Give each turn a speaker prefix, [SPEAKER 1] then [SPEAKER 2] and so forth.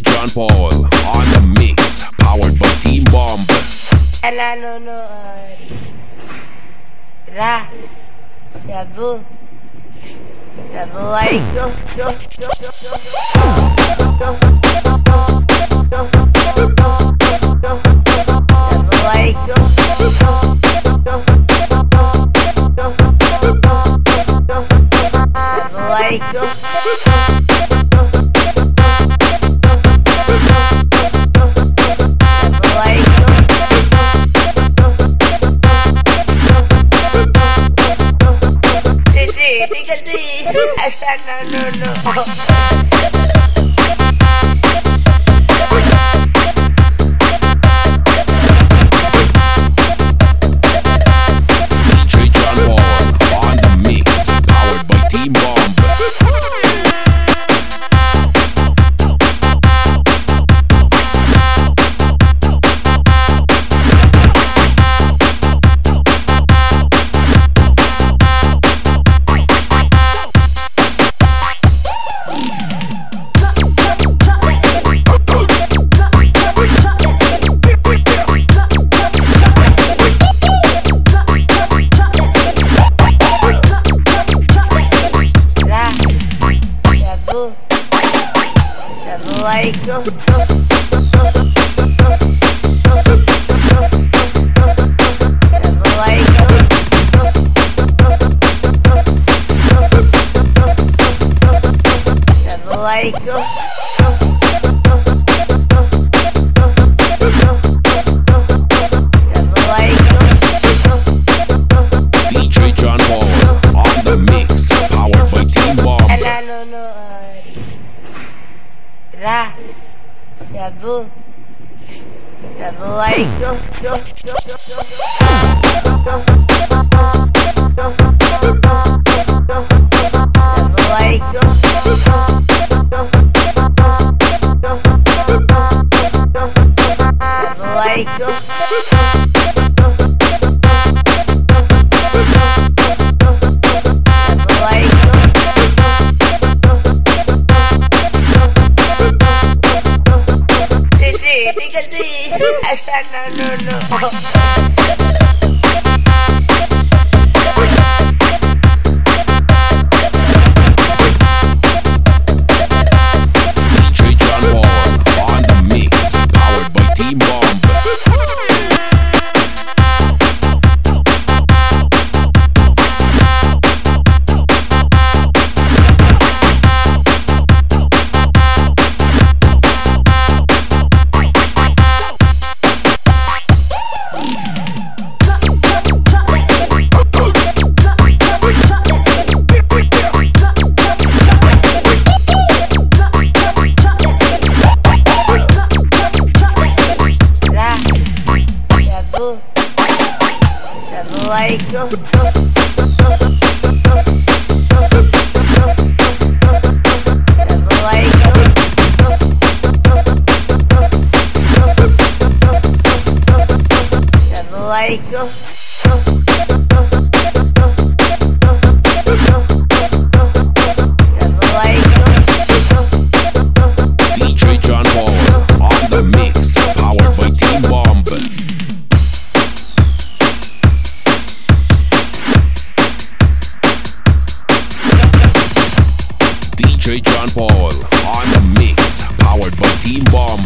[SPEAKER 1] John Paul on the mix, powered by Team Bomb. And I don't
[SPEAKER 2] know, uh, Ra, Shabu, Shabu, I go, go, go, go, go, go, go. Go. Hindi, hindi kasi no, no,
[SPEAKER 1] DJ Sa oh.
[SPEAKER 2] Ra. Shabu. Sa buhay asa nanonood. Ko.
[SPEAKER 1] DJ John Paul on the mix, powered by DJ John Paul on the mix, powered by Team Bomb.